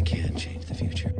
I can't change the future.